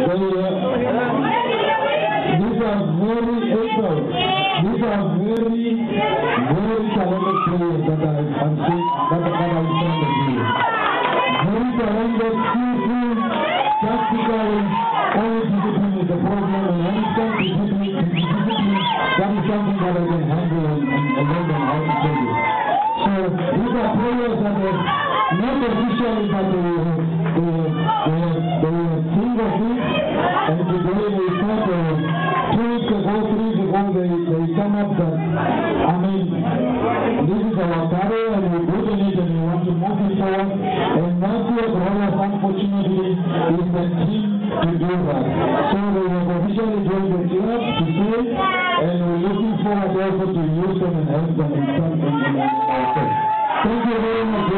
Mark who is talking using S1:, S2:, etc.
S1: these are very April. These are very, very talented players that I, I'm seeing, that, that I'm seeing here. Very talented, skillful, tactical, only discipline is the problem, and it comes to discipline, discipline, that is something that I can handle and, and, and learn up that, I mean, this is our career and we believe in it and we want to move it forward. And Matthew Rojas, unfortunately, is the team to do that. So they have officially joined the club to see it, and we're looking forward also to use them and help them in some in, in, in our case. Thank you very much,